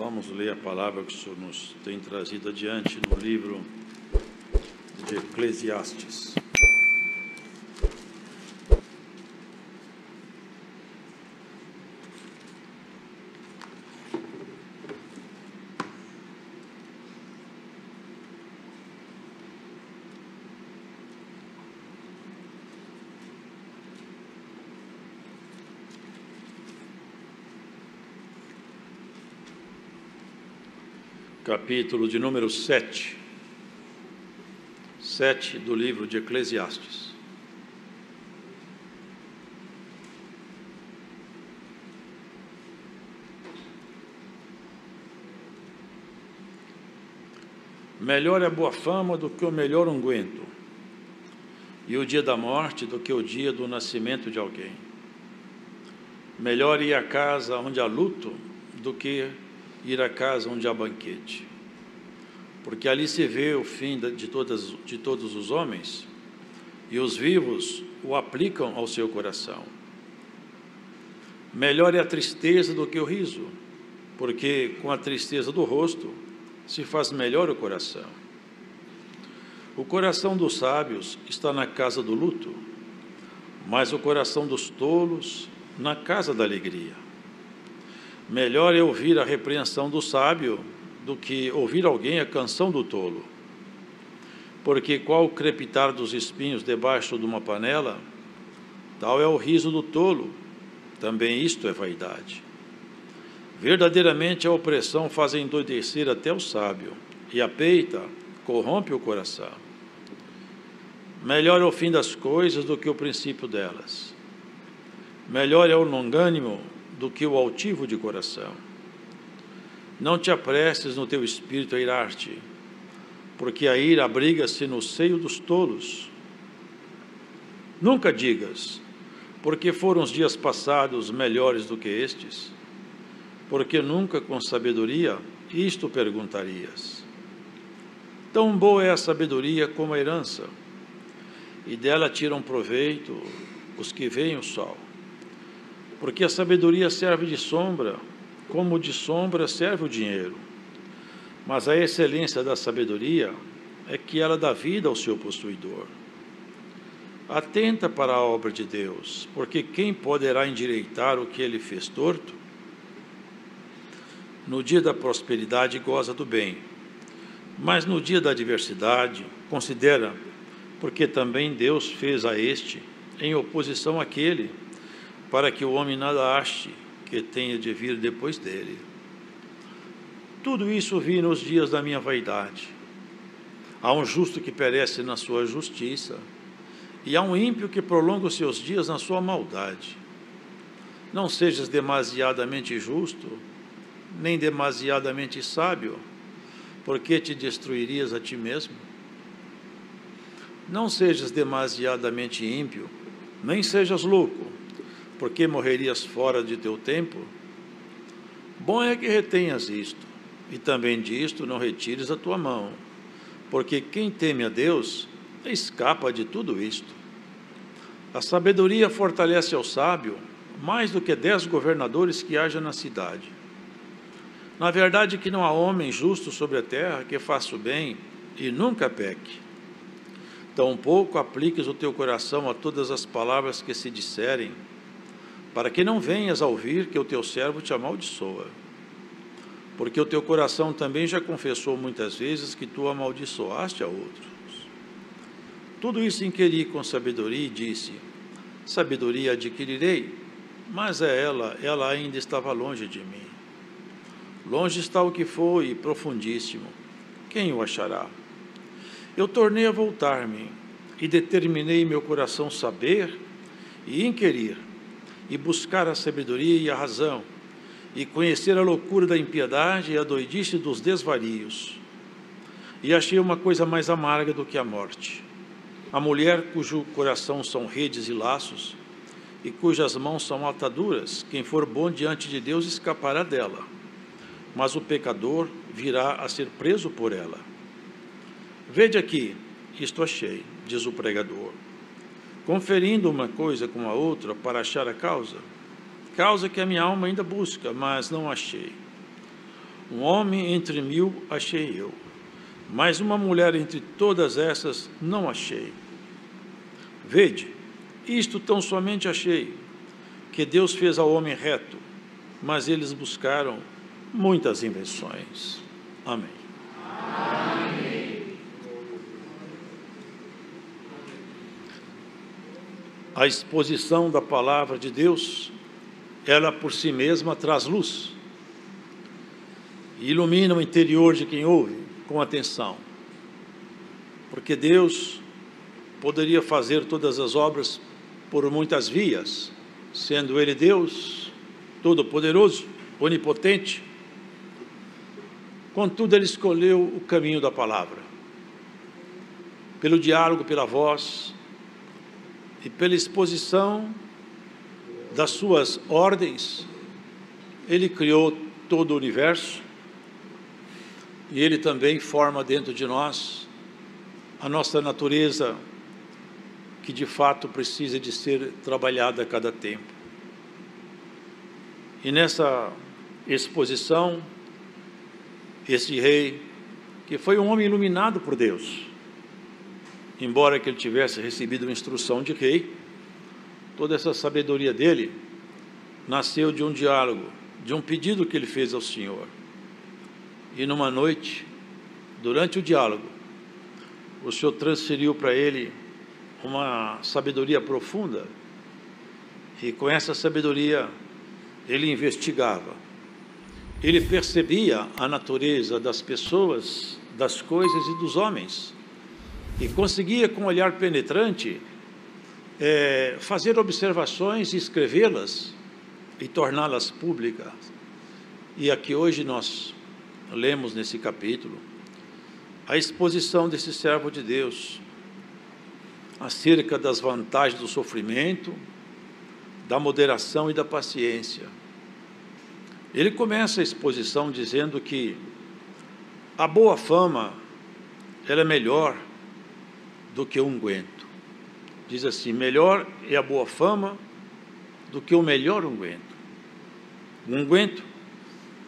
Vamos ler a palavra que o Senhor nos tem trazido adiante no livro de Eclesiastes. Capítulo de número 7, 7 do livro de Eclesiastes. Melhor é a boa fama do que o melhor unguento, e o dia da morte do que o dia do nascimento de alguém. Melhor ir à casa onde há luto do que ir à casa onde há banquete. Porque ali se vê o fim de, todas, de todos os homens, e os vivos o aplicam ao seu coração. Melhor é a tristeza do que o riso, porque com a tristeza do rosto se faz melhor o coração. O coração dos sábios está na casa do luto, mas o coração dos tolos na casa da alegria. Melhor é ouvir a repreensão do sábio do que ouvir alguém a canção do tolo. Porque qual o crepitar dos espinhos debaixo de uma panela, tal é o riso do tolo. Também isto é vaidade. Verdadeiramente a opressão faz endoidecer até o sábio, e a peita corrompe o coração. Melhor é o fim das coisas do que o princípio delas. Melhor é o longânimo do que o altivo de coração. Não te apresses no teu espírito a irar-te, porque a ira abriga-se no seio dos tolos. Nunca digas, porque foram os dias passados melhores do que estes, porque nunca com sabedoria isto perguntarias. Tão boa é a sabedoria como a herança, e dela tiram proveito os que veem o sol porque a sabedoria serve de sombra, como de sombra serve o dinheiro. Mas a excelência da sabedoria é que ela dá vida ao seu possuidor. Atenta para a obra de Deus, porque quem poderá endireitar o que ele fez torto? No dia da prosperidade goza do bem, mas no dia da adversidade considera, porque também Deus fez a este em oposição àquele para que o homem nada ache que tenha de vir depois dele. Tudo isso vi nos dias da minha vaidade. Há um justo que perece na sua justiça, e há um ímpio que prolonga os seus dias na sua maldade. Não sejas demasiadamente justo, nem demasiadamente sábio, porque te destruirias a ti mesmo. Não sejas demasiadamente ímpio, nem sejas louco, porque morrerias fora de teu tempo? Bom é que retenhas isto, e também disto não retires a tua mão, porque quem teme a Deus escapa de tudo isto. A sabedoria fortalece ao sábio mais do que dez governadores que haja na cidade. Na verdade que não há homem justo sobre a terra que faça o bem e nunca peque. Tampouco apliques o teu coração a todas as palavras que se disserem, para que não venhas a ouvir que o teu servo te amaldiçoa. Porque o teu coração também já confessou muitas vezes que tu amaldiçoaste a outros. Tudo isso inquiri com sabedoria e disse: Sabedoria adquirirei, mas é ela, ela ainda estava longe de mim. Longe está o que foi, profundíssimo. Quem o achará? Eu tornei a voltar-me e determinei meu coração saber e inquirir e buscar a sabedoria e a razão, e conhecer a loucura da impiedade e a doidice dos desvarios. E achei uma coisa mais amarga do que a morte. A mulher cujo coração são redes e laços, e cujas mãos são ataduras, quem for bom diante de Deus escapará dela, mas o pecador virá a ser preso por ela. Vede aqui, isto achei, diz o pregador conferindo uma coisa com a outra para achar a causa, causa que a minha alma ainda busca, mas não achei. Um homem entre mil achei eu, mas uma mulher entre todas essas não achei. Vede, isto tão somente achei, que Deus fez ao homem reto, mas eles buscaram muitas invenções. Amém. A exposição da palavra de Deus, ela por si mesma traz luz e ilumina o interior de quem ouve com atenção. Porque Deus poderia fazer todas as obras por muitas vias, sendo Ele Deus, Todo-Poderoso, Onipotente. Contudo, Ele escolheu o caminho da palavra, pelo diálogo, pela voz e pela exposição das suas ordens, Ele criou todo o universo e Ele também forma dentro de nós a nossa natureza, que de fato precisa de ser trabalhada a cada tempo. E nessa exposição, esse rei, que foi um homem iluminado por Deus, embora que ele tivesse recebido uma instrução de rei, toda essa sabedoria dele nasceu de um diálogo, de um pedido que ele fez ao Senhor. E numa noite, durante o diálogo, o Senhor transferiu para ele uma sabedoria profunda. E com essa sabedoria, ele investigava. Ele percebia a natureza das pessoas, das coisas e dos homens. E conseguia, com um olhar penetrante, é, fazer observações escrevê-las e torná-las públicas. E aqui hoje nós lemos nesse capítulo a exposição desse servo de Deus acerca das vantagens do sofrimento, da moderação e da paciência. Ele começa a exposição dizendo que a boa fama ela é melhor do que o unguento. Diz assim: melhor é a boa fama do que o melhor unguento. O unguento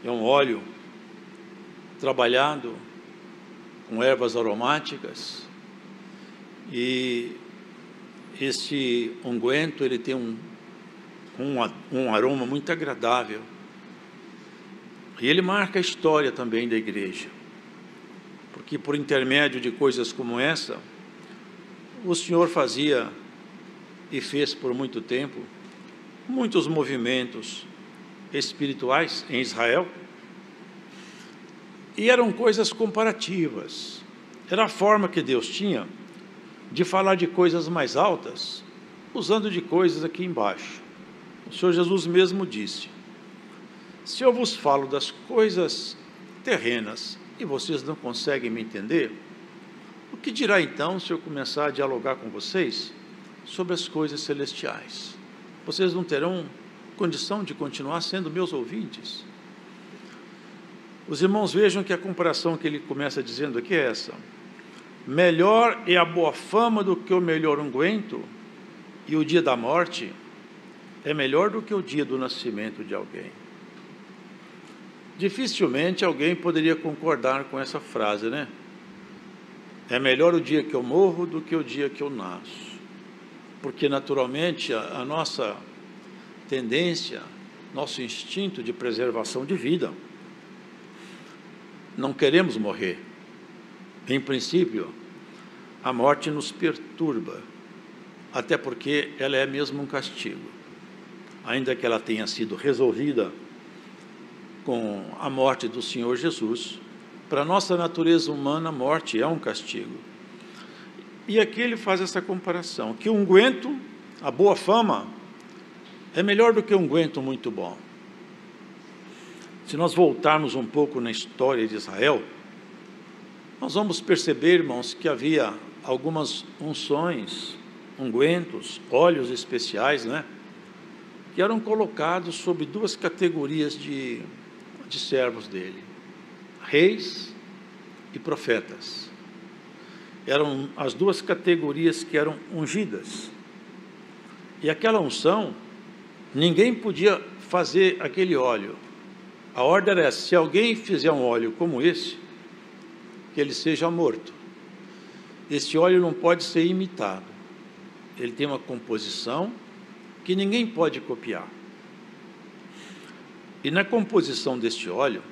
é um óleo trabalhado com ervas aromáticas e esse unguento ele tem um, um, um aroma muito agradável e ele marca a história também da igreja porque por intermédio de coisas como essa o Senhor fazia e fez por muito tempo muitos movimentos espirituais em Israel e eram coisas comparativas. Era a forma que Deus tinha de falar de coisas mais altas, usando de coisas aqui embaixo. O Senhor Jesus mesmo disse: Se eu vos falo das coisas terrenas e vocês não conseguem me entender, que dirá então se eu começar a dialogar com vocês sobre as coisas celestiais? Vocês não terão condição de continuar sendo meus ouvintes? Os irmãos vejam que a comparação que ele começa dizendo aqui é essa: melhor é a boa fama do que o melhor unguento, e o dia da morte é melhor do que o dia do nascimento de alguém. Dificilmente alguém poderia concordar com essa frase, né? É melhor o dia que eu morro do que o dia que eu nasço. Porque, naturalmente, a, a nossa tendência, nosso instinto de preservação de vida, não queremos morrer. Em princípio, a morte nos perturba, até porque ela é mesmo um castigo. Ainda que ela tenha sido resolvida com a morte do Senhor Jesus, para a nossa natureza humana, a morte é um castigo. E aqui ele faz essa comparação: que o unguento, a boa fama, é melhor do que um unguento muito bom. Se nós voltarmos um pouco na história de Israel, nós vamos perceber, irmãos, que havia algumas unções, ungüentos, óleos especiais, né? Que eram colocados sobre duas categorias de, de servos dele: reis e profetas. Eram as duas categorias que eram ungidas. E aquela unção, ninguém podia fazer aquele óleo A ordem era essa: se alguém fizer um óleo como esse, que ele seja morto. Esse óleo não pode ser imitado. Ele tem uma composição que ninguém pode copiar. E na composição deste óleo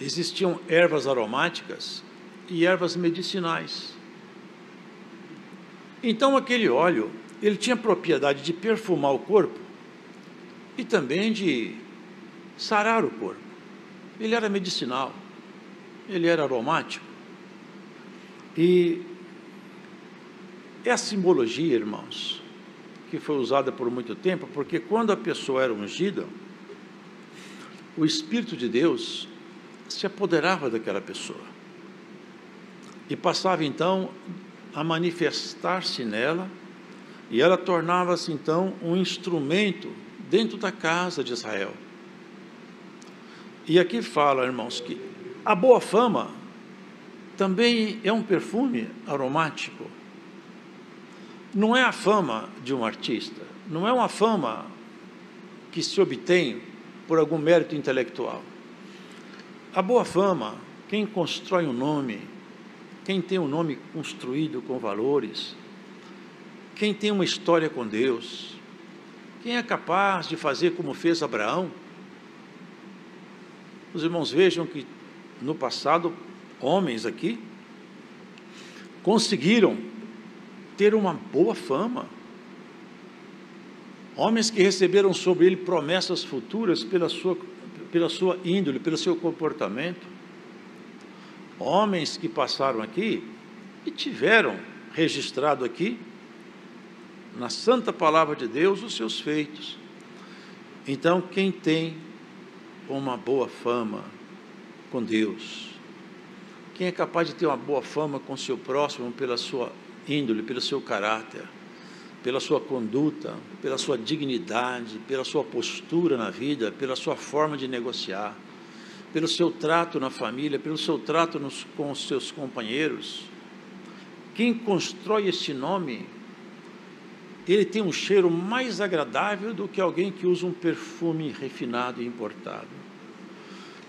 existiam ervas aromáticas e ervas medicinais. Então aquele óleo, ele tinha propriedade de perfumar o corpo e também de sarar o corpo. Ele era medicinal, ele era aromático. E é a simbologia, irmãos, que foi usada por muito tempo, porque quando a pessoa era ungida, o Espírito de Deus se apoderava daquela pessoa e passava então a manifestar-se nela, e ela tornava-se então um instrumento dentro da casa de Israel. E aqui fala, irmãos, que a boa fama também é um perfume aromático. Não é a fama de um artista, não é uma fama que se obtém por algum mérito intelectual. A boa fama, quem constrói um nome, quem tem um nome construído com valores, quem tem uma história com Deus, quem é capaz de fazer como fez Abraão, os irmãos vejam que no passado, homens aqui conseguiram ter uma boa fama. Homens que receberam sobre ele promessas futuras pela sua, pela sua índole, pelo seu comportamento. Homens que passaram aqui e tiveram registrado aqui, na santa palavra de Deus, os seus feitos. Então, quem tem uma boa fama com Deus? Quem é capaz de ter uma boa fama com seu próximo pela sua índole, pelo seu caráter, pela sua conduta, pela sua dignidade, pela sua postura na vida, pela sua forma de negociar, pelo seu trato na família, pelo seu trato nos, com os seus companheiros? Quem constrói esse nome ele tem um cheiro mais agradável do que alguém que usa um perfume refinado e importado.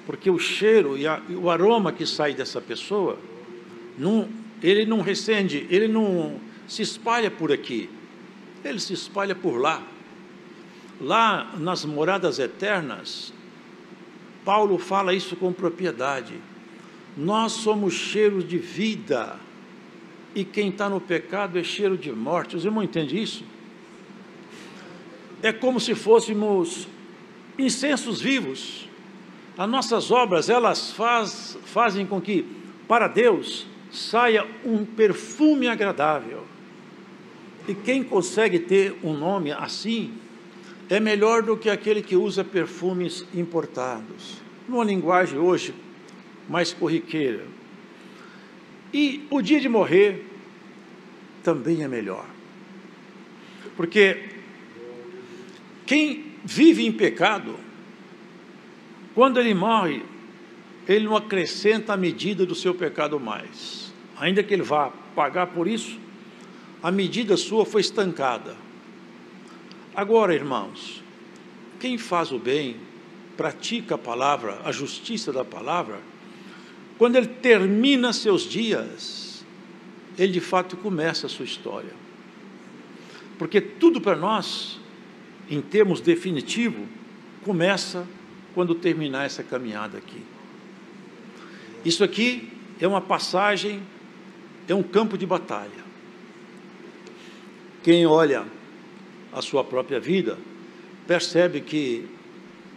Porque o cheiro e, a, o aroma que sai dessa pessoa, não, ele não recende, ele não se espalha por aqui, ele se espalha por lá. Lá nas moradas eternas, Paulo fala isso com propriedade. Nós somos cheiros de vida e quem está no pecado é cheiro de morte. Os irmãos entendem isso? É como se fôssemos incensos vivos. As nossas obras, elas faz, fazem com que, para Deus, saia um perfume agradável. E quem consegue ter um nome assim, é melhor do que aquele que usa perfumes importados. Numa linguagem hoje mais corriqueira, e o dia de morrer também é melhor. Porque quem vive em pecado, quando ele morre, ele não acrescenta a medida do seu pecado mais. Ainda que ele vá pagar por isso, a medida sua foi estancada. Agora, irmãos, quem faz o bem, pratica a palavra, a justiça da palavra, quando ele termina seus dias, ele de fato começa a sua história. Porque tudo para nós, em termos definitivos, começa quando terminar essa caminhada aqui. Isso aqui é uma passagem, é um campo de batalha. Quem olha a sua própria vida, percebe que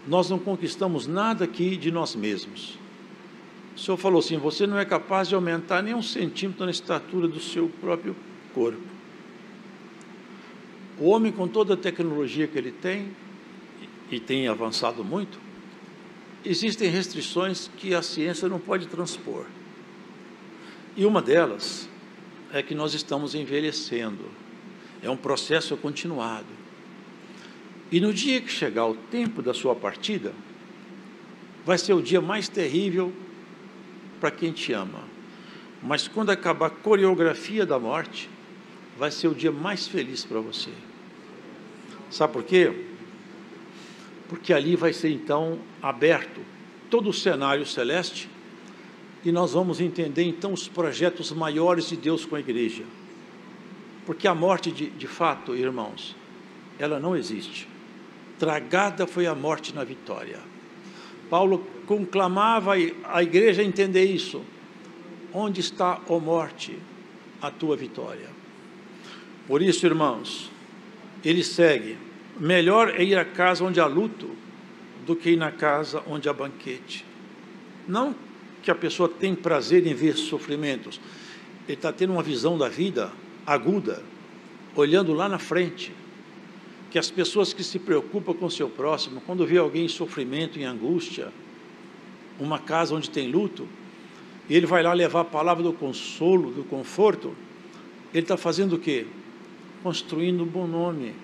nós não conquistamos nada aqui de nós mesmos. O Senhor falou assim: você não é capaz de aumentar nem um centímetro na estatura do seu próprio corpo. O homem, com toda a tecnologia que ele tem, e tem avançado muito, existem restrições que a ciência não pode transpor. E uma delas é que nós estamos envelhecendo. É um processo continuado. E no dia que chegar o tempo da sua partida, vai ser o dia mais terrível para quem te ama. Mas quando acabar a coreografia da morte, vai ser o dia mais feliz para você. Sabe por quê? porque ali vai ser então aberto todo o cenário celeste e nós vamos entender então os projetos maiores de Deus com a igreja. Porque a morte, de, de fato, irmãos, ela não existe. Tragada foi a morte na vitória. Paulo conclamava a igreja a entender isso. Onde está, ó morte, a tua vitória? Por isso, irmãos, ele segue. Melhor é ir à casa onde há luto do que ir na casa onde há banquete. Não que a pessoa tem prazer em ver sofrimentos, ele está tendo uma visão da vida aguda, olhando lá na frente. Que as pessoas que se preocupam com o seu próximo, quando vê alguém em sofrimento, em angústia, uma casa onde tem luto, e ele vai lá levar a palavra do consolo, do conforto, ele está fazendo o quê? Construindo um bom nome.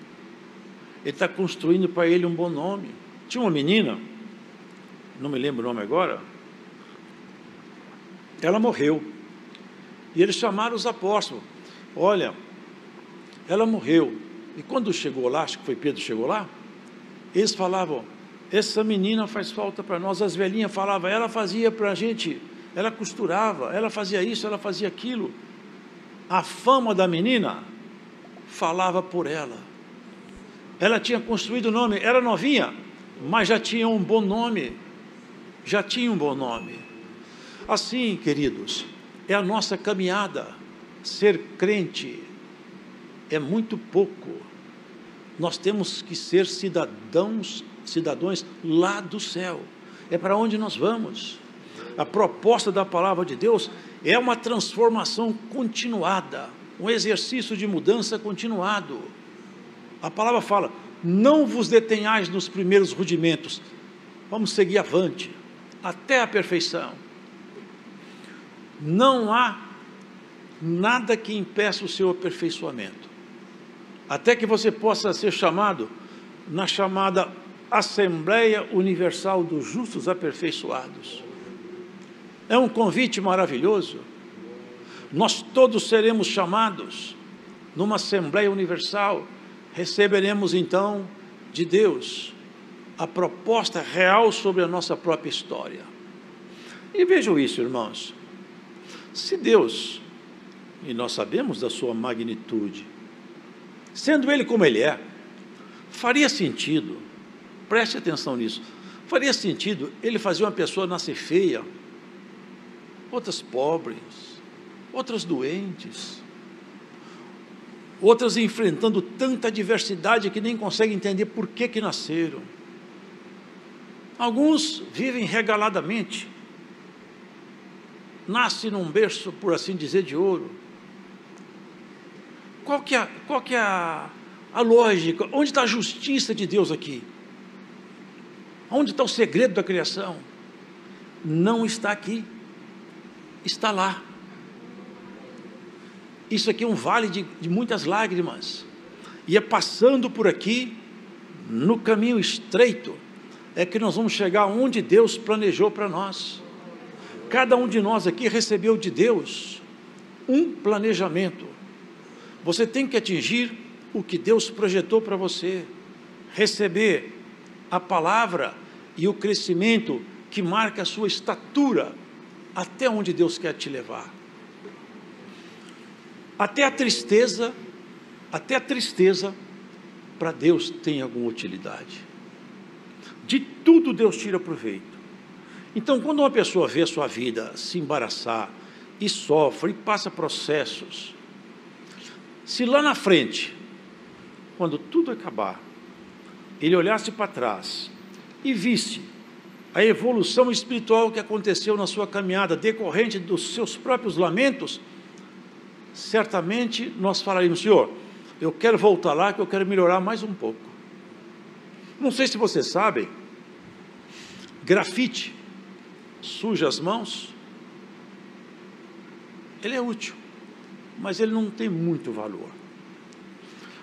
Ele está construindo para ele um bom nome. Tinha uma menina, não me lembro o nome agora, ela morreu. E eles chamaram os apóstolos. Olha, ela morreu. E quando chegou lá, acho que foi Pedro chegou lá, eles falavam, essa menina faz falta para nós. As velhinhas falavam, ela fazia para a gente, ela costurava, ela fazia isso, ela fazia aquilo. A fama da menina falava por ela. Ela tinha construído o nome, era novinha, mas já tinha um bom nome. Já tinha um bom nome. Assim, queridos, é a nossa caminhada. Ser crente é muito pouco. Nós temos que ser cidadãos, cidadãos lá do céu. É para onde nós vamos. A proposta da palavra de Deus é uma transformação continuada, um exercício de mudança continuado. A palavra fala: não vos detenhais nos primeiros rudimentos, vamos seguir avante, até a perfeição. Não há nada que impeça o seu aperfeiçoamento, até que você possa ser chamado na chamada Assembleia Universal dos Justos Aperfeiçoados. É um convite maravilhoso. Nós todos seremos chamados numa Assembleia Universal receberemos então de Deus a proposta real sobre a nossa própria história. E vejam isso, irmãos. Se Deus, e nós sabemos da sua magnitude, sendo Ele como Ele é, faria sentido, preste atenção nisso, faria sentido Ele fazer uma pessoa nascer feia, outras pobres, outras doentes, outras enfrentando tanta adversidade que nem conseguem entender por que, que nasceram. Alguns vivem regaladamente, nasce num berço, por assim dizer, de ouro. Qual que é, qual que é a, a lógica? Onde está a justiça de Deus aqui? Onde está o segredo da criação? Não está aqui, está lá. Isso aqui é um vale de, de muitas lágrimas. E é passando por aqui, no caminho estreito, é que nós vamos chegar onde Deus planejou para nós. Cada um de nós aqui recebeu de Deus um planejamento. Você tem que atingir o que Deus projetou para você, receber a palavra e o crescimento que marca a sua estatura até onde Deus quer te levar. Até a tristeza, até a tristeza, para Deus tem alguma utilidade. De tudo Deus tira proveito. Então, quando uma pessoa vê a sua vida se embaraçar e sofre e passa processos, se lá na frente, quando tudo acabar, ele olhasse para trás e visse a evolução espiritual que aconteceu na sua caminhada decorrente dos seus próprios lamentos, certamente nós falaríamos, Senhor, eu quero voltar lá, que eu quero melhorar mais um pouco. Não sei se vocês sabem, grafite suja as mãos, ele é útil, mas ele não tem muito valor.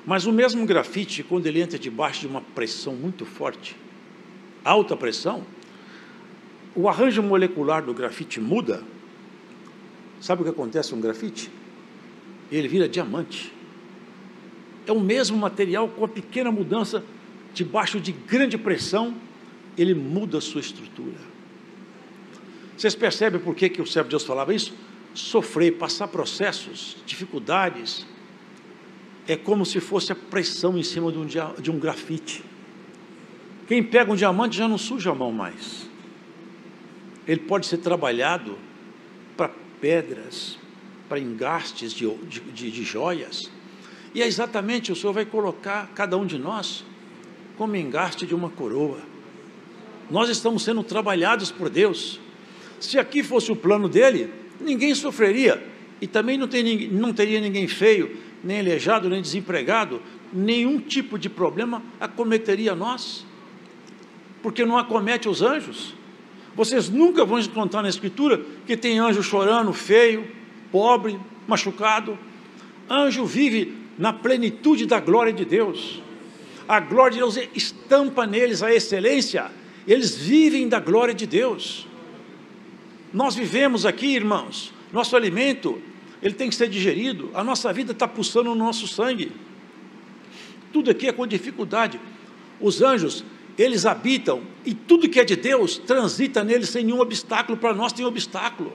Mas o mesmo grafite, quando ele entra debaixo de uma pressão muito forte, alta pressão, o arranjo molecular do grafite muda. Sabe o que acontece com o grafite? ele vira diamante. É o mesmo material com a pequena mudança debaixo de grande pressão, ele muda a sua estrutura. Vocês percebem por que, que o servo de Deus falava isso? Sofrer, passar processos, dificuldades, é como se fosse a pressão em cima de um, de um grafite. Quem pega um diamante já não suja a mão mais. Ele pode ser trabalhado para pedras, para engastes de, de, de joias. E é exatamente o Senhor vai colocar cada um de nós como engaste de uma coroa. Nós estamos sendo trabalhados por Deus. Se aqui fosse o plano dele, ninguém sofreria. E também não, tem, não teria ninguém feio, nem aleijado, nem desempregado. Nenhum tipo de problema acometeria nós. Porque não acomete os anjos. Vocês nunca vão encontrar na Escritura que tem anjo chorando, feio, pobre, machucado. Anjo vive na plenitude da glória de Deus. A glória de Deus estampa neles a excelência. Eles vivem da glória de Deus. Nós vivemos aqui, irmãos, nosso alimento, ele tem que ser digerido, a nossa vida está pulsando no nosso sangue. Tudo aqui é com dificuldade. Os anjos, eles habitam, e tudo que é de Deus transita neles sem nenhum obstáculo. Para nós tem obstáculo.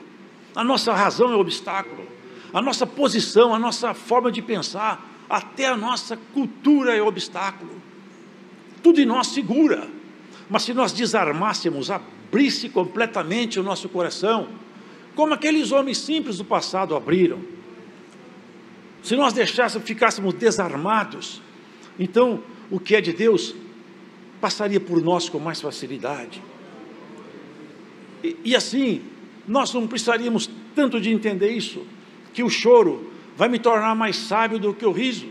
A nossa razão é obstáculo. A nossa posição, a nossa forma de pensar, até a nossa cultura é obstáculo. Tudo em nós segura. Mas se nós desarmássemos abrisse completamente o nosso coração, como aqueles homens simples do passado abriram. Se nós deixássemos, ficássemos desarmados, então o que é de Deus passaria por nós com mais facilidade. E, e assim, nós não precisaríamos tanto de entender isso, que o choro vai me tornar mais sábio do que o riso,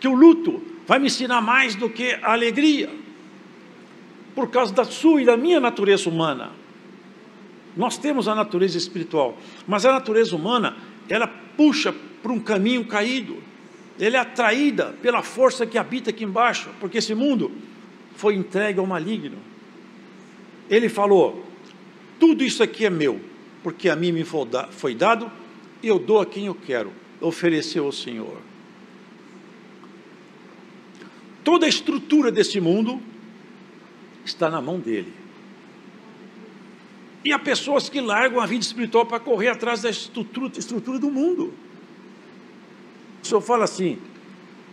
que o luto vai me ensinar mais do que a alegria por causa da sua e da minha natureza humana. Nós temos a natureza espiritual, mas a natureza humana, ela puxa para um caminho caído. Ela é atraída pela força que habita aqui embaixo, porque esse mundo foi entregue ao maligno. Ele falou: tudo isso aqui é meu, porque a mim me foi dado, e eu dou a quem eu quero. Ofereceu ao Senhor. Toda a estrutura desse mundo está na mão dele. E há pessoas que largam a vida espiritual para correr atrás da estrutura, estrutura do mundo. O senhor fala assim: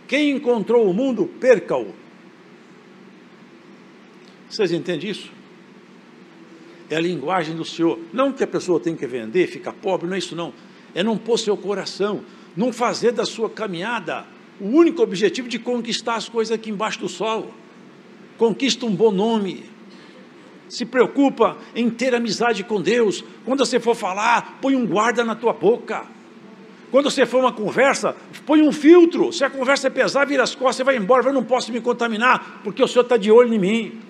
quem encontrou o mundo, perca-o. Vocês entendem isso? É a linguagem do Senhor. Não que a pessoa tem que vender, ficar pobre, não é isso não. É não pôr seu coração, não fazer da sua caminhada o único objetivo de conquistar as coisas aqui embaixo do sol conquista um bom nome, se preocupa em ter amizade com Deus. Quando você for falar, põe um guarda na tua boca. Quando você for uma conversa, põe um filtro. Se a conversa é pesada, vira as costas e vai embora. Eu não posso me contaminar, porque o Senhor está de olho em mim.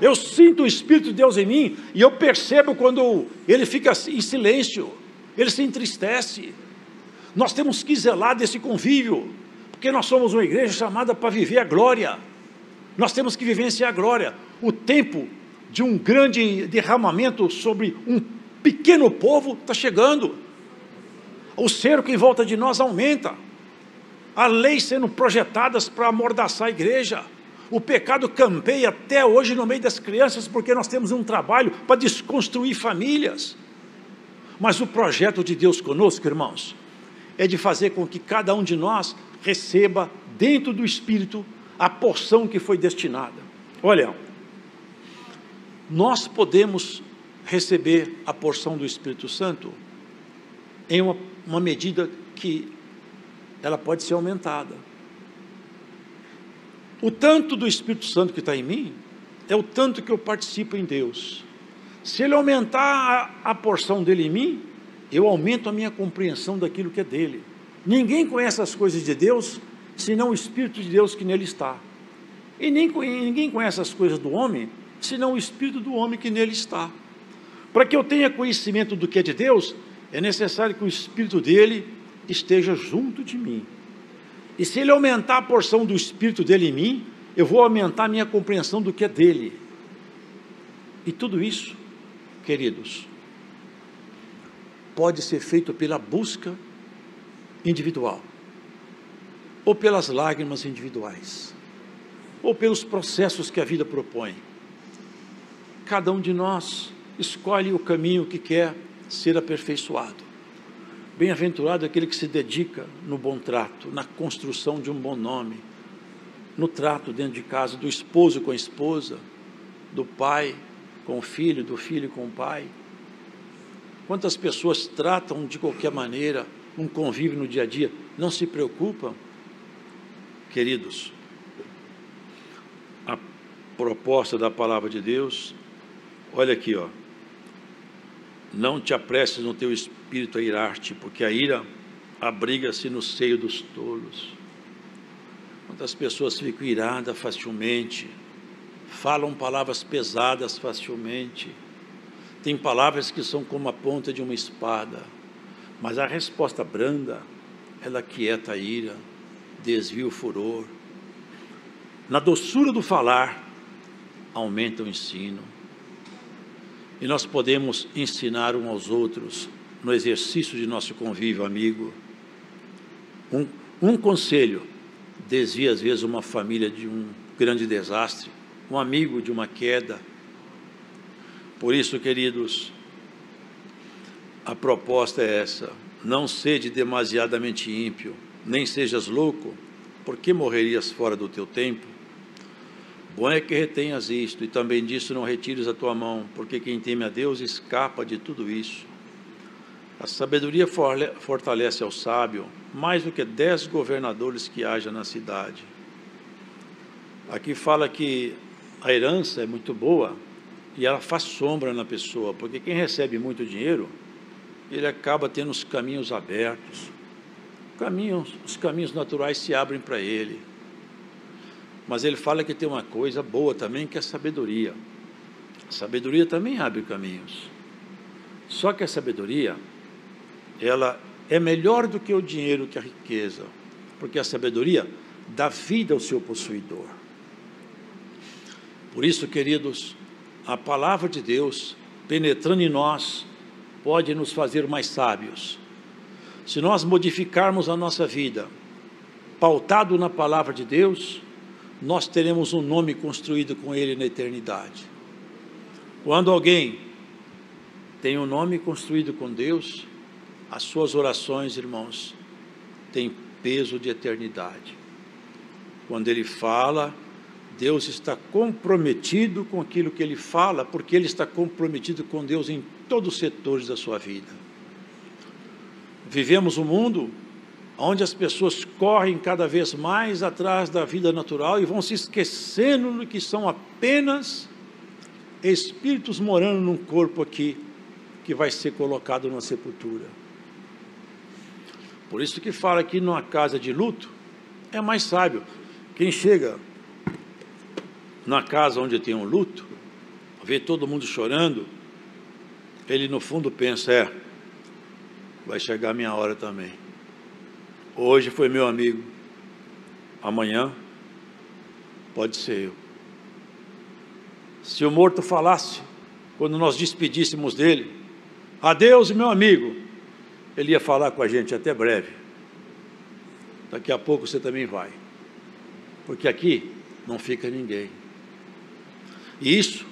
Eu sinto o Espírito de Deus em mim e eu percebo quando ele fica em silêncio, ele se entristece. Nós temos que zelar desse convívio, porque nós somos uma igreja chamada para viver a glória. Nós temos que vivenciar a glória. O tempo de um grande derramamento sobre um pequeno povo está chegando. O cerco em volta de nós aumenta. A lei sendo projetadas para amordaçar a igreja. O pecado campeia até hoje no meio das crianças, porque nós temos um trabalho para desconstruir famílias. Mas o projeto de Deus conosco, irmãos, é de fazer com que cada um de nós receba dentro do Espírito a porção que foi destinada. Olha, nós podemos receber a porção do Espírito Santo em uma, uma medida que ela pode ser aumentada. O tanto do Espírito Santo que está em mim é o tanto que eu participo em Deus. Se ele aumentar a, a porção dele em mim, eu aumento a minha compreensão daquilo que é dele. Ninguém conhece as coisas de Deus senão o Espírito de Deus que nele está. E nem, ninguém conhece as coisas do homem, senão o Espírito do homem que nele está. Para que eu tenha conhecimento do que é de Deus, é necessário que o Espírito dele esteja junto de mim. E se ele aumentar a porção do Espírito dele em mim, eu vou aumentar a minha compreensão do que é dele. E tudo isso, queridos, pode ser feito pela busca individual ou pelas lágrimas individuais. ou pelos processos que a vida propõe. Cada um de nós escolhe o caminho que quer ser aperfeiçoado. Bem-aventurado aquele que se dedica no bom trato, na construção de um bom nome, no trato dentro de casa do esposo com a esposa, do pai com o filho, do filho com o pai. Quantas pessoas tratam de qualquer maneira um convívio no dia a dia, não se preocupam? Queridos, a proposta da palavra de Deus, olha aqui, ó. Não te apresses no teu espírito a irar-te, porque a ira abriga-se no seio dos tolos. Quantas pessoas ficam iradas facilmente, falam palavras pesadas facilmente, tem palavras que são como a ponta de uma espada, mas a resposta branda, ela quieta a ira, desvia o furor. Na doçura do falar, aumenta o ensino. E nós podemos ensinar uns aos outros no exercício de nosso convívio amigo. Um, um conselho desvia às vezes uma família de um grande desastre, um amigo de uma queda. Por isso, queridos, a proposta é essa: não sede demasiadamente ímpio, nem sejas louco, porque morrerias fora do teu tempo. Bom é que retenhas isto, e também disso não retires a tua mão, porque quem teme a Deus escapa de tudo isso. A sabedoria fortalece ao sábio mais do que dez governadores que haja na cidade. Aqui fala que a herança é muito boa e ela faz sombra na pessoa, porque quem recebe muito dinheiro, ele acaba tendo os caminhos abertos, caminhos, os caminhos naturais se abrem para ele. Mas ele fala que tem uma coisa boa também, que é a sabedoria. A sabedoria também abre caminhos. Só que a sabedoria, ela é melhor do que o dinheiro, que a riqueza, porque a sabedoria dá vida ao seu possuidor. Por isso, queridos, a palavra de Deus, penetrando em nós, pode nos fazer mais sábios. Se nós modificarmos a nossa vida, pautado na palavra de Deus, nós teremos um nome construído com Ele na eternidade. Quando alguém tem um nome construído com Deus, as suas orações, irmãos, têm peso de eternidade. Quando ele fala, Deus está comprometido com aquilo que ele fala, porque ele está comprometido com Deus em todos os setores da sua vida. Vivemos um mundo onde as pessoas correm cada vez mais atrás da vida natural e vão se esquecendo de que são apenas espíritos morando num corpo aqui que vai ser colocado na sepultura. Por isso que fala que numa casa de luto é mais sábio. Quem chega na casa onde tem um luto, vê todo mundo chorando, ele no fundo pensa, é, vai chegar a minha hora também. Hoje foi meu amigo, amanhã pode ser eu. Se o morto falasse, quando nós despedíssemos dele, adeus, meu amigo, ele ia falar com a gente até breve. Daqui a pouco você também vai, porque aqui não fica ninguém. E isso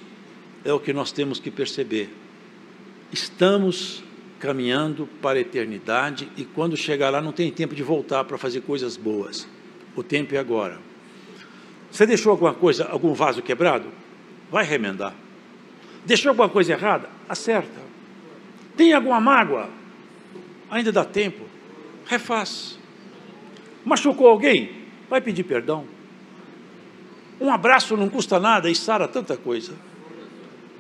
é o que nós temos que perceber. Estamos caminhando para a eternidade e quando chegar lá não tem tempo de voltar para fazer coisas boas. O tempo é agora. Você deixou alguma coisa, algum vaso quebrado? Vai remendar. Deixou alguma coisa errada? Acerta. Tem alguma mágoa? Ainda dá tempo. Refaz. Machucou alguém? Vai pedir perdão. Um abraço não custa nada e sara tanta coisa.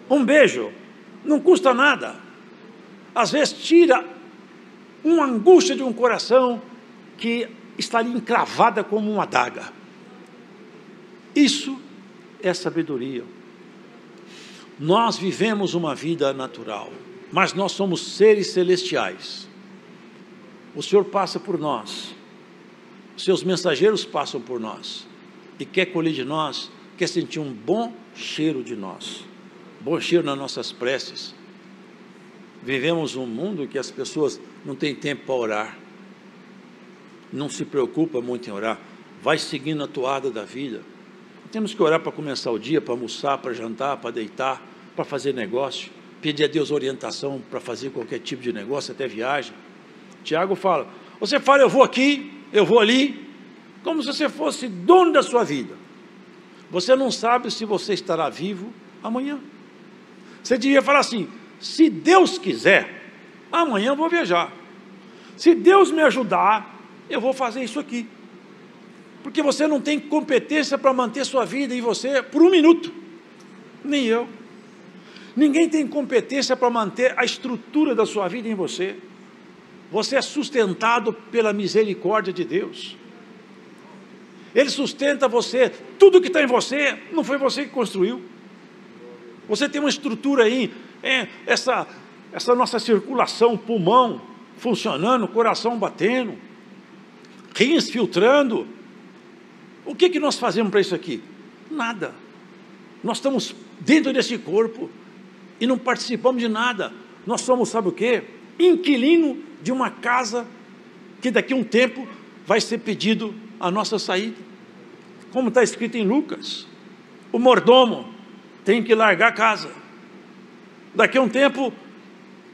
Um beijo não custa nada. Às vezes tira uma angústia de um coração que estaria encravada como uma adaga. Isso é sabedoria. Nós vivemos uma vida natural, mas nós somos seres celestiais. O Senhor passa por nós, seus mensageiros passam por nós e quer colher de nós, quer sentir um bom cheiro de nós, bom cheiro nas nossas preces. Vivemos um mundo que as pessoas não têm tempo para orar, não se preocupa muito em orar, vai seguindo a toada da vida. Temos que orar para começar o dia, para almoçar, para jantar, para deitar, para fazer negócio, pedir a Deus orientação para fazer qualquer tipo de negócio, até viagem. Tiago fala: você fala, eu vou aqui, eu vou ali, como se você fosse dono da sua vida. Você não sabe se você estará vivo amanhã. Você devia falar assim: se Deus quiser, amanhã eu vou viajar. Se Deus me ajudar, eu vou fazer isso aqui. Porque você não tem competência para manter sua vida em você por um minuto. Nem eu. Ninguém tem competência para manter a estrutura da sua vida em você. Você é sustentado pela misericórdia de Deus. Ele sustenta você. Tudo que está em você não foi você que construiu. Você tem uma estrutura aí, é, essa, essa nossa circulação, pulmão funcionando, coração batendo, rins filtrando. O que, que nós fazemos para isso aqui? Nada. Nós estamos dentro desse corpo e não participamos de nada. Nós somos, sabe o que? Inquilino de uma casa que daqui a um tempo vai ser pedido a nossa saída. Como está escrito em Lucas, o mordomo tem que largar a casa. Daqui a um tempo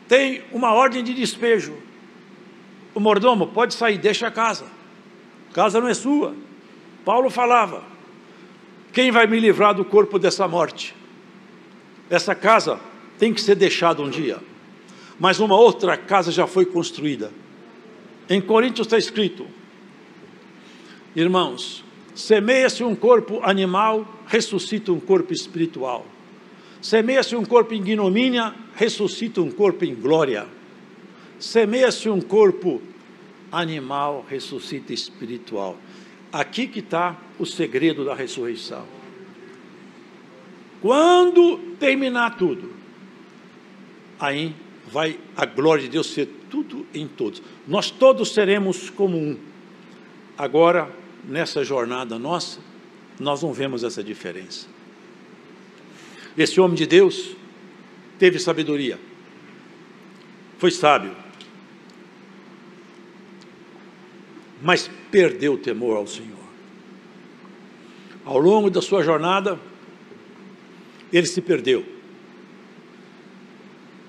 tem uma ordem de despejo. O mordomo pode sair, deixa a casa. Casa não é sua. Paulo falava: quem vai me livrar do corpo dessa morte? Essa casa tem que ser deixada um dia. Mas uma outra casa já foi construída. Em Coríntios está escrito: Irmãos, semeia-se um corpo animal, ressuscita um corpo espiritual. Semeia-se um corpo em ignomínia, ressuscita um corpo em glória. Semeia-se um corpo animal, ressuscita espiritual. Aqui que está o segredo da ressurreição. Quando terminar tudo, aí vai a glória de Deus ser tudo em todos. Nós todos seremos como um. Agora, nessa jornada nossa, nós não vemos essa diferença. Esse homem de Deus teve sabedoria, foi sábio, mas perdeu o temor ao Senhor. Ao longo da sua jornada, ele se perdeu.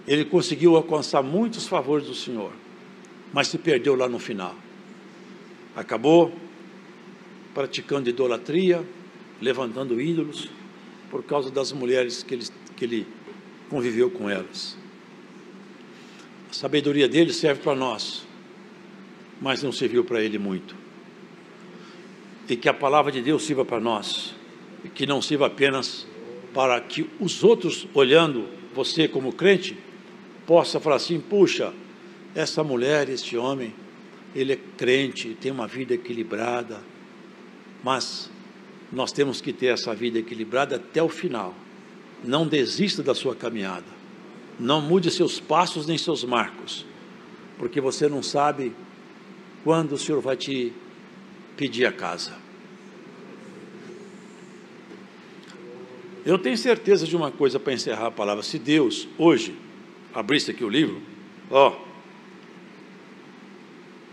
Ele conseguiu alcançar muitos favores do Senhor, mas se perdeu lá no final. Acabou praticando idolatria, levantando ídolos, por causa das mulheres que ele, que ele conviveu com elas. A sabedoria dele serve para nós, mas não serviu para ele muito. E que a palavra de Deus sirva para nós, e que não sirva apenas para que os outros, olhando você como crente, possa falar assim: puxa, essa mulher, esse homem, ele é crente, tem uma vida equilibrada, mas nós temos que ter essa vida equilibrada até o final. Não desista da sua caminhada. Não mude seus passos nem seus marcos, porque você não sabe quando o Senhor vai te pedir a casa. Eu tenho certeza de uma coisa para encerrar a palavra. Se Deus hoje abrisse aqui o livro, ó,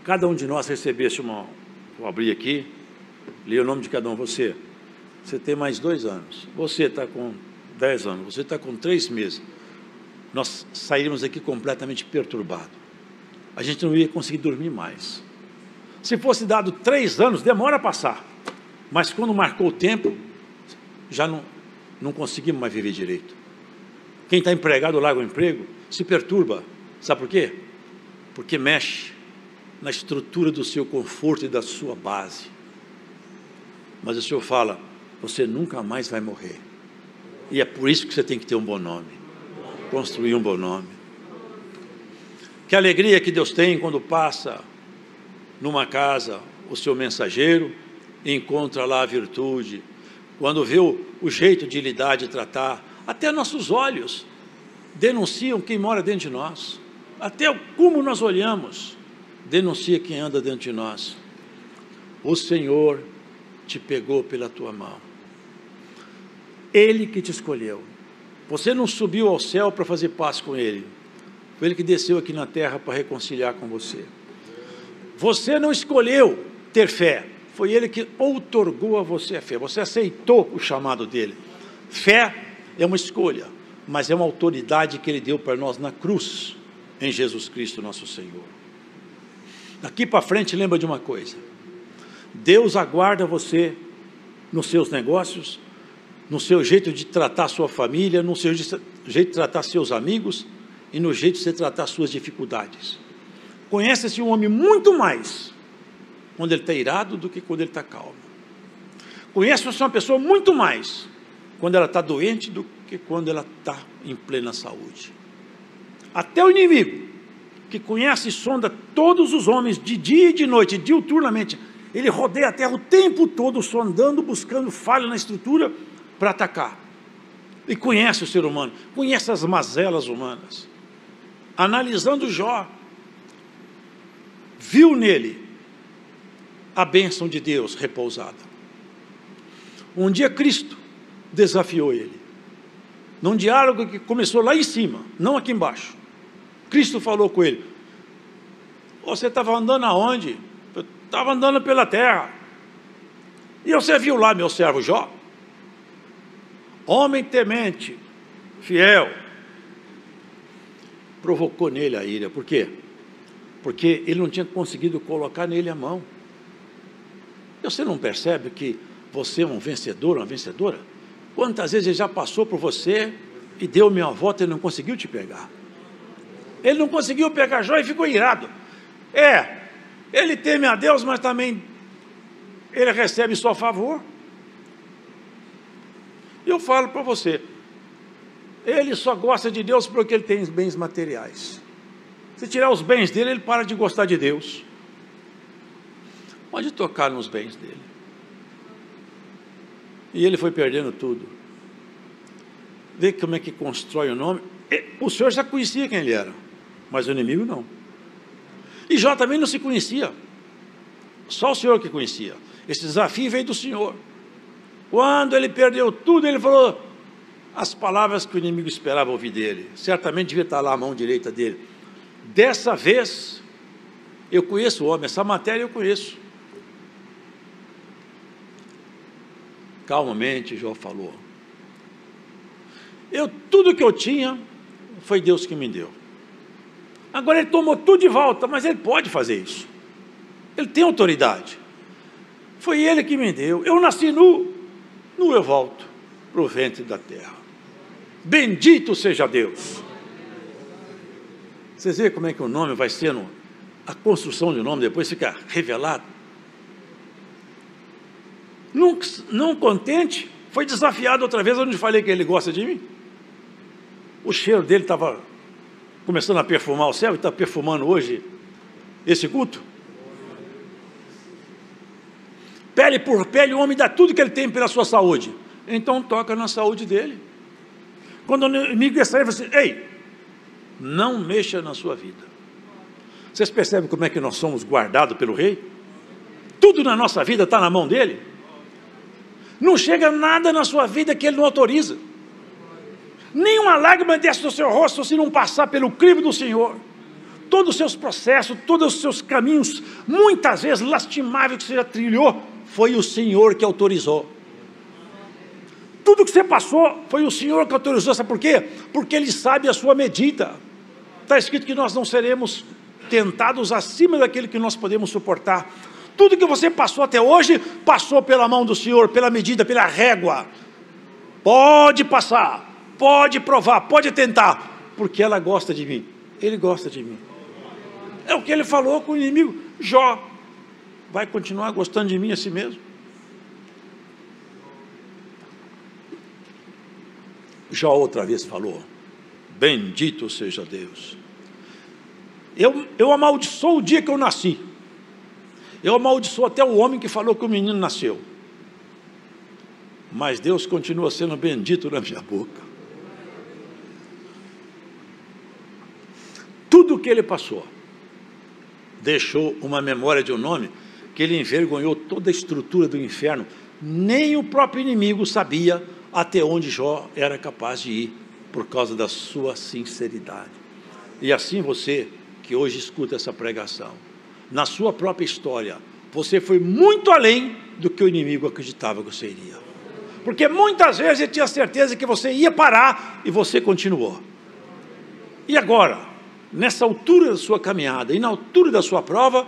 cada um de nós recebesse uma, vou abrir aqui, Li o nome de cada um. Você, você tem mais dois anos. Você está com dez anos. Você está com três meses. Nós sairíamos aqui completamente perturbados. A gente não ia conseguir dormir mais. Se fosse dado três anos, demora a passar. Mas quando marcou o tempo, já não, não conseguimos mais viver direito. Quem está empregado larga o emprego, se perturba. Sabe por quê? Porque mexe na estrutura do seu conforto e da sua base. Mas o Senhor fala: você nunca mais vai morrer. E é por isso que você tem que ter um bom nome. Construir um bom nome. Que alegria que Deus tem quando passa numa casa o seu mensageiro e encontra lá a virtude. Quando vê o, o jeito de lidar, de tratar, até nossos olhos denunciam quem mora dentro de nós. Até como nós olhamos, denuncia quem anda dentro de nós. O Senhor te pegou pela tua mão. Ele que te escolheu. Você não subiu ao céu para fazer paz com Ele. Foi Ele que desceu aqui na terra para reconciliar com você. Você não escolheu ter fé. Foi Ele que outorgou a você a fé. Você aceitou o chamado dele. Fé é uma escolha, mas é uma autoridade que Ele deu para nós na cruz, em Jesus Cristo, nosso Senhor. Daqui para frente, lembra de uma coisa: Deus aguarda você nos seus negócios, no seu jeito de tratar sua família, no seu jeito de tratar seus amigos e no jeito de você tratar suas dificuldades. Conhece-se um homem muito mais quando ele está irado do que quando ele está calmo. Conhece-se uma pessoa muito mais quando ela está doente do que quando ela está em plena saúde. Até o inimigo, que conhece e sonda todos os homens de dia e de noite, diuturnamente, ele rodeia a terra o tempo todo, sondando, buscando falha na estrutura para atacar. E conhece o ser humano, conhece as mazelas humanas. Analisando Jó, viu nele a bênção de Deus repousada. Um dia Cristo desafiou ele, num diálogo que começou lá em cima, não aqui embaixo. Cristo falou com ele: Você estava andando aonde? Estava andando pela terra. E você viu lá meu servo Jó? Homem temente, fiel, provocou nele a ira. Por quê? Porque ele não tinha conseguido colocar nele a mão. Você não percebe que você é um vencedor, uma vencedora? Quantas vezes ele já passou por você e deu minha volta e não conseguiu te pegar? Ele não conseguiu pegar Jó e ficou irado. É, ele teme a Deus, mas também ele recebe só favor. E eu falo para você, ele só gosta de Deus porque ele tem bens materiais. Se tirar os bens dele, ele para de gostar de Deus. Pode tocar nos bens dele. E ele foi perdendo tudo. Vê como é que constrói o nome. O Senhor já conhecia quem ele era, mas o inimigo não. E Jó também não se conhecia. Só o Senhor que conhecia. Esse desafio veio do Senhor. Quando ele perdeu tudo, ele falou as palavras que o inimigo esperava ouvir dele. Certamente devia estar lá a mão direita dele. Dessa vez, eu conheço o homem, essa matéria eu conheço. Calmamente, Jó falou. Eu, tudo que eu tinha, foi Deus que me deu. Agora ele tomou tudo de volta, mas ele pode fazer isso. Ele tem autoridade. Foi ele que me deu. Eu nasci nu, nu eu volto para o ventre da terra. Bendito seja Deus. Vocês veem como é que o nome vai sendo, a construção de nome depois fica revelado. Não, não contente, foi desafiado outra vez, onde falei que ele gosta de mim. O cheiro dele estava começando a perfumar o céu e está perfumando hoje esse culto. Pele por pele, o homem dá tudo que ele tem pela sua saúde. Então toca na saúde dele. Quando o inimigo está aí, você, ei, não mexa na sua vida. Vocês percebem como é que nós somos guardados pelo rei? Tudo na nossa vida está na mão dele. Não chega nada na sua vida que ele não autoriza. Nenhuma lágrima desce do seu rosto se não passar pelo crivo do Senhor. Todos os seus processos, todos os seus caminhos, muitas vezes lastimáveis que você já trilhou, foi o Senhor que autorizou. Tudo que você passou foi o Senhor que autorizou, sabe por quê? Porque Ele sabe a sua medida. Está escrito que nós não seremos tentados acima daquele que nós podemos suportar. Tudo que você passou até hoje, passou pela mão do Senhor, pela medida, pela régua. Pode passar, Pode provar, pode tentar, porque ela gosta de mim. Ele gosta de mim. É o que ele falou com o inimigo. Jó vai continuar gostando de mim a si mesmo. Jó outra vez falou: Bendito seja Deus. Eu, eu amaldiçoo o dia que eu nasci. Eu amaldiçoo até o homem que falou que o menino nasceu. Mas Deus continua sendo bendito na minha boca. tudo o que ele passou. Deixou uma memória de um nome que ele envergonhou toda a estrutura do inferno. Nem o próprio inimigo sabia até onde Jó era capaz de ir, por causa da sua sinceridade. E assim você, que hoje escuta essa pregação, na sua própria história, você foi muito além do que o inimigo acreditava que você iria. Porque muitas vezes ele tinha certeza que você ia parar e você continuou. E agora, nessa altura da sua caminhada e na altura da sua prova,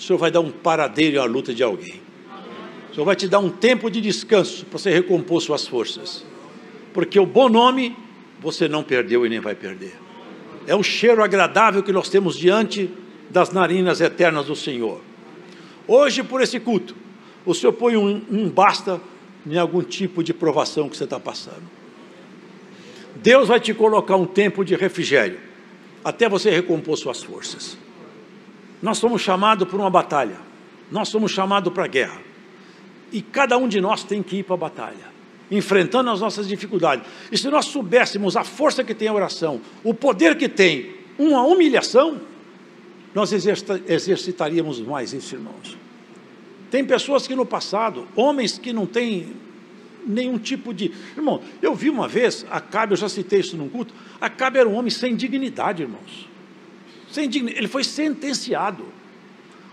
o Senhor vai dar um paradeiro à luta de alguém. O Senhor vai te dar um tempo de descanso para você recompor suas forças. Porque o bom nome você não perdeu e nem vai perder. É o cheiro agradável que nós temos diante das narinas eternas do Senhor. Hoje, por esse culto, o Senhor põe um, um basta em algum tipo de provação que você está passando. Deus vai te colocar um tempo de refrigério, até você recompor suas forças. Nós somos chamados para uma batalha, nós somos chamados para a guerra, e cada um de nós tem que ir para a batalha, enfrentando as nossas dificuldades. E se nós soubéssemos a força que tem a oração, o poder que tem uma humilhação, nós exercitaríamos mais isso, irmãos. Tem pessoas que no passado, homens que não têm nenhum tipo de. Irmão, eu vi uma vez, Acabe, eu já citei isso num culto, Acabe era um homem sem dignidade, irmãos. Sem dignidade. Ele foi sentenciado.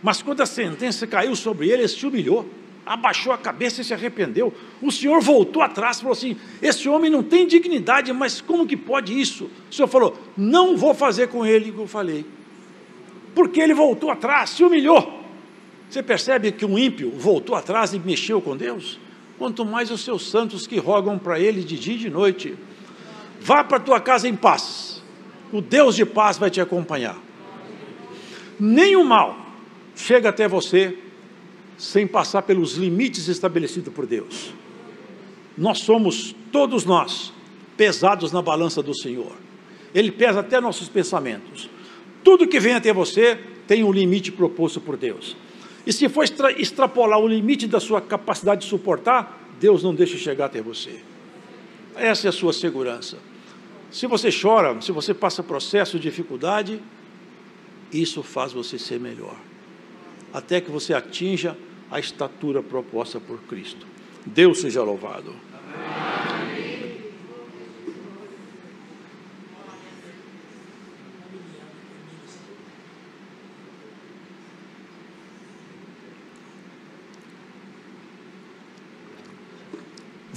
Mas quando a sentença caiu sobre ele, ele se humilhou, abaixou a cabeça e se arrependeu. O Senhor voltou atrás e falou assim: Esse homem não tem dignidade, mas como que pode isso? O Senhor falou: Não vou fazer com ele o que eu falei. Porque ele voltou atrás, se humilhou. Você percebe que um ímpio voltou atrás e mexeu com Deus? Quanto mais os seus santos que rogam para Ele de dia e de noite. Vá para a tua casa em paz. O Deus de paz vai te acompanhar. Nenhum mal chega até você sem passar pelos limites estabelecidos por Deus. Nós somos, todos nós, pesados na balança do Senhor. Ele pesa até nossos pensamentos. Tudo que vem até você tem um limite proposto por Deus. E se for extra, extrapolar o limite da sua capacidade de suportar, Deus não deixa chegar até você. Essa é a sua segurança. Se você chora, se você passa processo de dificuldade, isso faz você ser melhor. Até que você atinja a estatura proposta por Cristo. Deus seja louvado.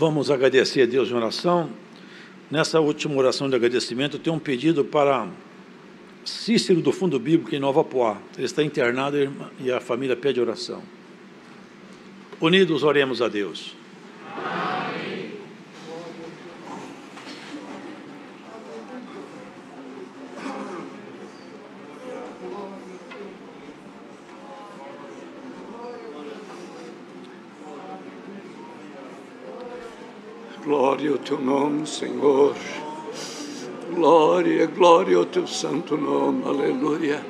Vamos agradecer a Deus em oração. Nessa última oração de agradecimento, eu tenho um pedido para Cícero do Fundo Bíblico em Nova Poá. Ele está internado e a família pede oração. Unidos, oremos a Deus. Glória ao teu nome, Senhor. Glória, glória ao teu santo nome. Aleluia.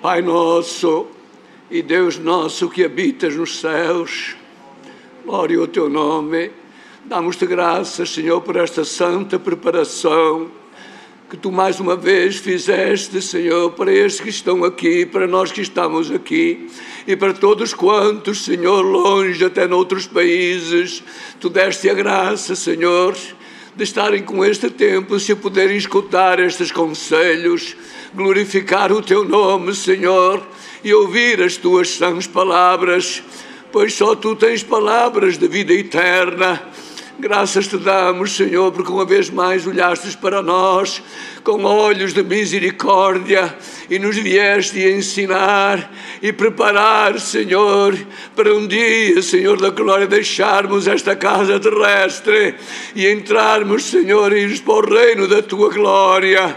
Pai nosso e Deus nosso que habitas nos céus, glória ao teu nome. Damos-te graças, Senhor, por esta santa preparação que tu mais uma vez fizeste, Senhor, para estes que estão aqui, para nós que estamos aqui e para todos quantos, Senhor, longe até noutros países, tu deste a graça, Senhor, de estarem com este tempo, se poderem escutar estes conselhos, glorificar o teu nome, Senhor, e ouvir as tuas sãs palavras, pois só tu tens palavras de vida eterna Graças te damos, Senhor, porque uma vez mais olhastes para nós com olhos de misericórdia e nos vieste ensinar e preparar, Senhor, para um dia, Senhor da glória, deixarmos esta casa terrestre e entrarmos, Senhor, e irmos para o reino da tua glória.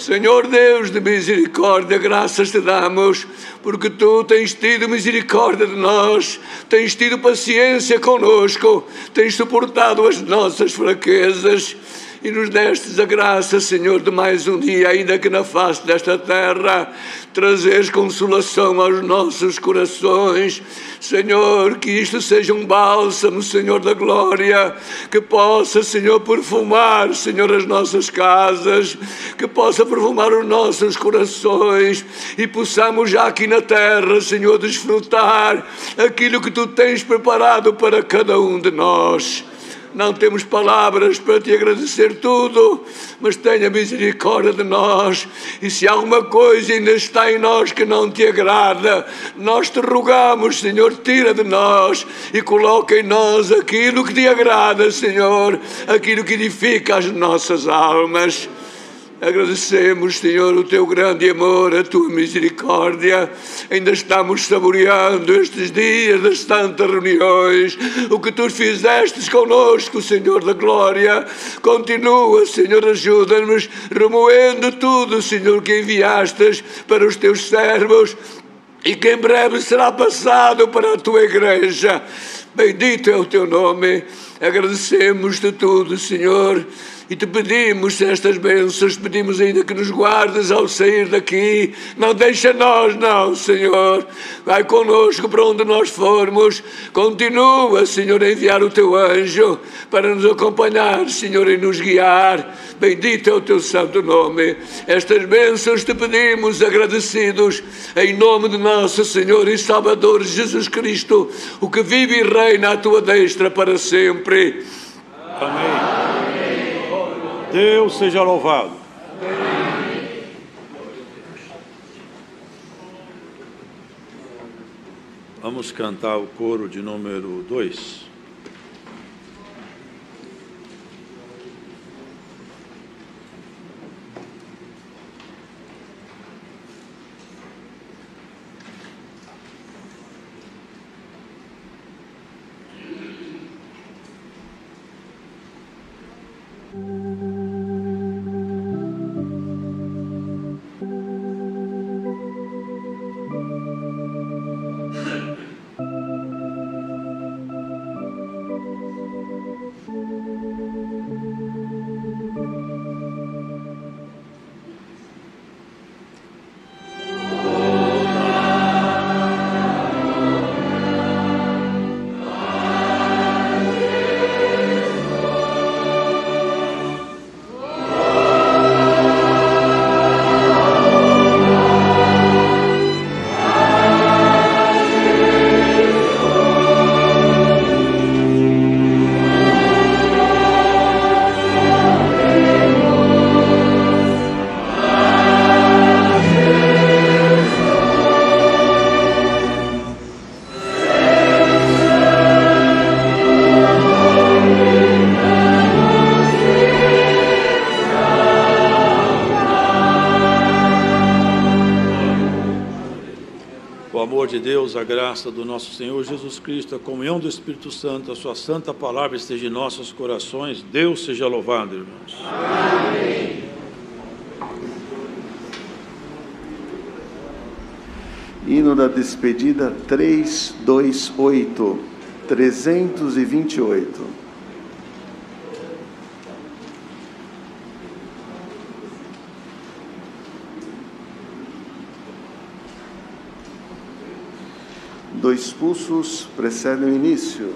Senhor Deus de misericórdia, graças te damos, porque tu tens tido misericórdia de nós, tens tido paciência conosco, tens suportado as nossas fraquezas e nos destes a graça, Senhor, de mais um dia, ainda que na face desta terra, trazeres consolação aos nossos corações. Senhor, que isto seja um bálsamo, Senhor da glória, que possa, Senhor, perfumar, Senhor, as nossas casas, que possa perfumar os nossos corações e possamos já aqui na terra, Senhor, desfrutar aquilo que tu tens preparado para cada um de nós. Não temos palavras para te agradecer tudo, mas tenha misericórdia de nós. E se alguma coisa ainda está em nós que não te agrada, nós te rogamos, Senhor, tira de nós e coloca em nós aquilo que te agrada, Senhor, aquilo que edifica as nossas almas. Agradecemos, Senhor, o teu grande amor, a tua misericórdia. Ainda estamos saboreando estes dias das tantas reuniões, o que tu fizeste conosco, Senhor da glória. Continua, Senhor, ajuda-nos, remoendo tudo, Senhor, que enviastes para os teus servos e que em breve será passado para a tua igreja. Bendito é o teu nome. Agradecemos-te tudo, Senhor e te pedimos estas bênçãos, pedimos ainda que nos guardes ao sair daqui. Não deixa nós, não, Senhor. Vai conosco para onde nós formos. Continua, Senhor, a enviar o teu anjo para nos acompanhar, Senhor, e nos guiar. Bendito é o teu santo nome. Estas bênçãos te pedimos, agradecidos, em nome de nosso Senhor e Salvador Jesus Cristo, o que vive e reina à tua destra para sempre. Amém. Deus seja louvado. Vamos cantar o coro de número 2. Deus, a graça do nosso Senhor Jesus Cristo, a comunhão do Espírito Santo, a sua santa palavra esteja em nossos corações. Deus seja louvado, irmãos. Amém. Hino da despedida 328, 328. Dois pulsos precedem o início.